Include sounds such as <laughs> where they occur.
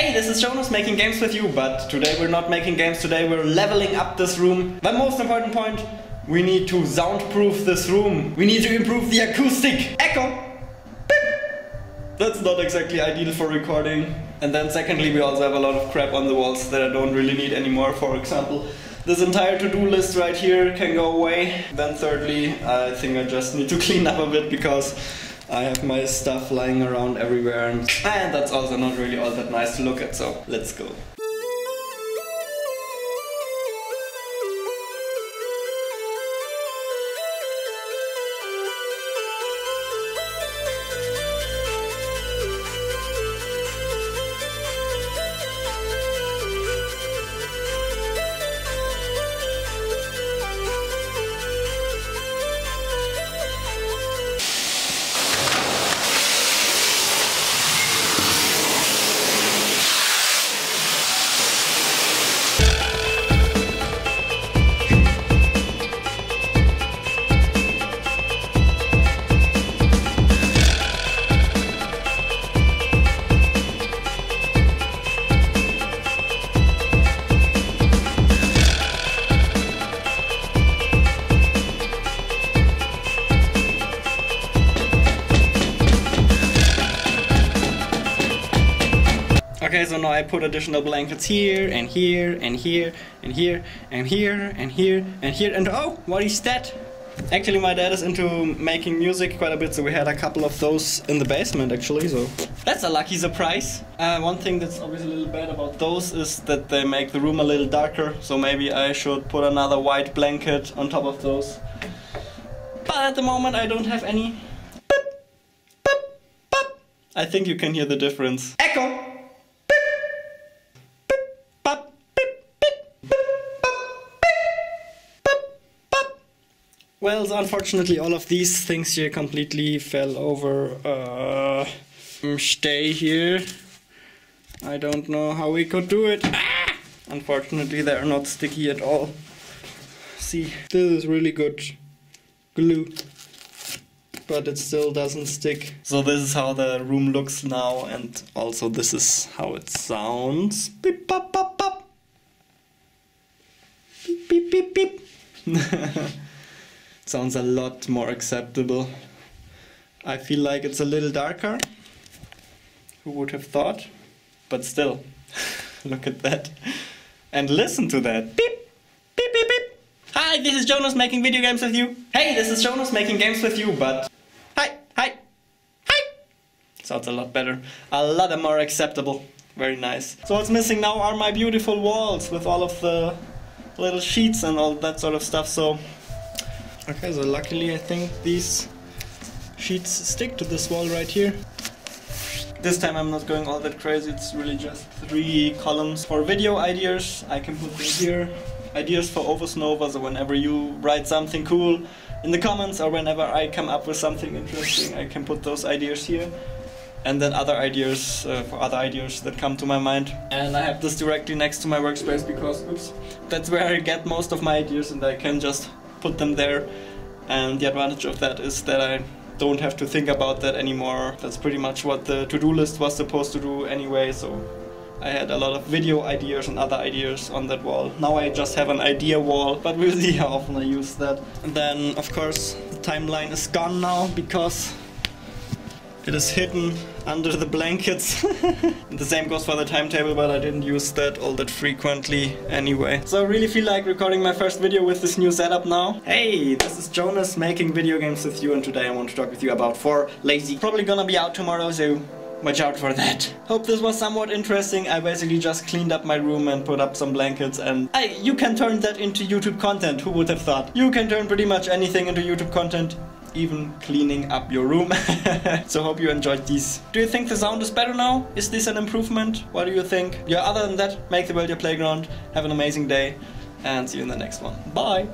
Hey, this is Jonas making games with you, but today we're not making games, today we're leveling up this room. The most important point, we need to soundproof this room. We need to improve the acoustic. Echo! Beep. That's not exactly ideal for recording. And then secondly, we also have a lot of crap on the walls that I don't really need anymore. For example, this entire to-do list right here can go away. Then thirdly, I think I just need to <laughs> clean up a bit because I have my stuff lying around everywhere and, and that's also not really all that nice to look at, so let's go. Okay, so now I put additional blankets here and here and here and here and here and here and here and oh, what is that? Actually, my dad is into making music quite a bit, so we had a couple of those in the basement actually, so that's a lucky surprise. Uh, one thing that's obviously a little bad about those is that they make the room a little darker, so maybe I should put another white blanket on top of those. But at the moment I don't have any. Boop, boop, boop. I think you can hear the difference. Echo! Well, unfortunately, all of these things here completely fell over. Uh, stay here. I don't know how we could do it. Ah! Unfortunately, they are not sticky at all. See, this is really good glue, but it still doesn't stick. So this is how the room looks now, and also this is how it sounds. Beep, pop, pop, pop. Beep, beep, beep, beep. <laughs> sounds a lot more acceptable. I feel like it's a little darker. Who would have thought? But still, <laughs> look at that. And listen to that. Beep, beep, beep, beep. Hi, this is Jonas making video games with you. Hey, this is Jonas making games with you, but hi, hi, hi. Sounds a lot better. A lot more acceptable. Very nice. So what's missing now are my beautiful walls with all of the little sheets and all that sort of stuff. So Okay, so luckily I think these sheets stick to this wall right here. This time I'm not going all that crazy, it's really just three columns for video ideas. I can put them here. Ideas for Oversnova, so whenever you write something cool in the comments or whenever I come up with something interesting, I can put those ideas here. And then other ideas uh, for other ideas that come to my mind. And I have this directly next to my workspace because, oops, that's where I get most of my ideas and I can just put them there. And the advantage of that is that I don't have to think about that anymore. That's pretty much what the to-do list was supposed to do anyway, so I had a lot of video ideas and other ideas on that wall. Now I just have an idea wall, but we'll <laughs> see how often I use that. And then, of course, the timeline is gone now because it is hidden under the blankets. <laughs> the same goes for the timetable, but I didn't use that all that frequently anyway. So I really feel like recording my first video with this new setup now. Hey, this is Jonas making video games with you and today I want to talk with you about 4Lazy. Probably gonna be out tomorrow, so watch out for that. Hope this was somewhat interesting. I basically just cleaned up my room and put up some blankets and I, you can turn that into YouTube content, who would have thought? You can turn pretty much anything into YouTube content even cleaning up your room. <laughs> so hope you enjoyed these. Do you think the sound is better now? Is this an improvement? What do you think? Yeah, other than that, make the world your playground. Have an amazing day and see you in the next one. Bye!